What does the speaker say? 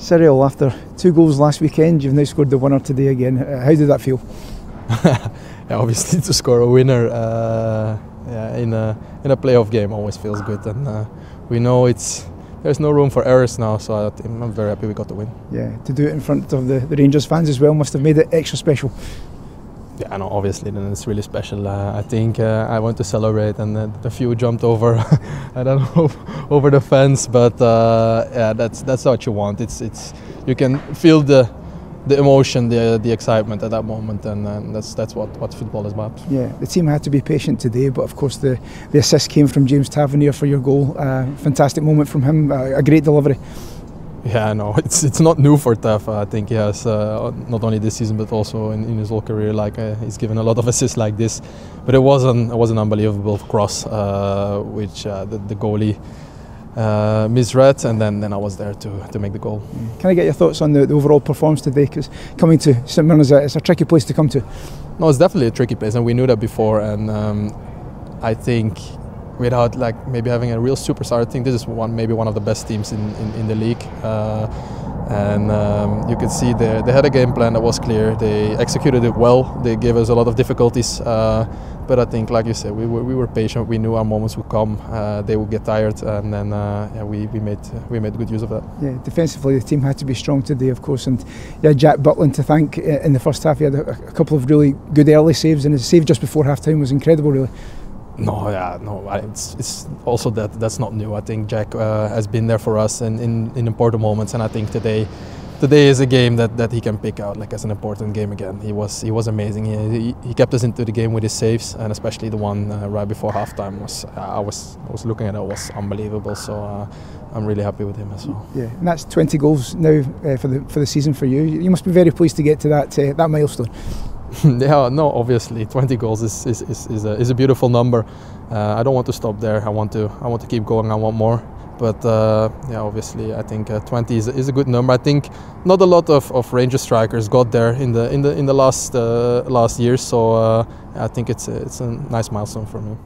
Cyriel, after two goals last weekend, you've now scored the winner today again. Uh, how did that feel? yeah, obviously to score a winner uh, yeah, in a in a playoff game always feels good, and uh, we know it's there's no room for errors now, so I am very happy we got the win. Yeah, to do it in front of the, the Rangers fans as well must have made it extra special. Yeah, no, obviously then it's really special. Uh, I think uh, I want to celebrate, and uh, a few jumped over, I don't know, over the fence. But uh, yeah, that's that's what you want. It's it's you can feel the the emotion, the the excitement at that moment, and, and, that's that's what, what football is about. Yeah, the team had to be patient today, but of course the, the assist came from James Tavernier for your goal. Uh, fantastic moment from him, uh, a great delivery. Yeah, no, it's it's not new for Tav. I think he has uh, not only this season but also in, in his whole career. Like uh, he's given a lot of assists like this, but it was an it was an unbelievable cross, uh, which uh, the, the, goalie uh, misread, and then, then I was there to, to make the goal. Can I get your thoughts on the, the overall performance today? Because coming to St Mirren is a, it's a tricky place to come to. No, it's definitely a tricky place, and we knew that before. And um, I think without like maybe having a real superstar. I think this is one maybe one of the best teams in, in, in the league. Uh, and um, you could see they, they had a game plan that was clear. They executed it well. They gave us a lot of difficulties. Uh, but I think, like you said, we were, we were patient. We knew our moments would come. Uh, they would get tired, and then uh, yeah, we, we made we made good use of that. Yeah, defensively the team had to be strong today, of course, and yeah, Jack Butland to thank uh, in the first half. He had a, a couple of really good early saves, and his save just before half time was incredible, really. No, yeah, no. It's, it's also that that's not new. I think Jack uh, has been there for us in, in, in important moments, and I think today, today is a game that, that he can pick out like as an important game again. He was he was amazing. He, he kept us into the game with his saves, and especially the one uh, right before halftime was uh, I was I was looking at it was unbelievable. So. Uh, I'm really happy with him as well. Yeah, and that's 20 goals now uh, for the for the season for you. You must be very pleased to get to that uh, that milestone. yeah, no, obviously, 20 goals is is, is, is, a, is a beautiful number. Uh, I don't want to stop there. I want to I want to keep going. I want more. But uh, yeah, obviously, I think uh, 20 is, is a good number. I think not a lot of, of Ranger strikers got there in the in the in the last uh, last years. So uh, I think it's it's a nice milestone for me.